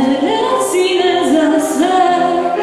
Teraz idę za sen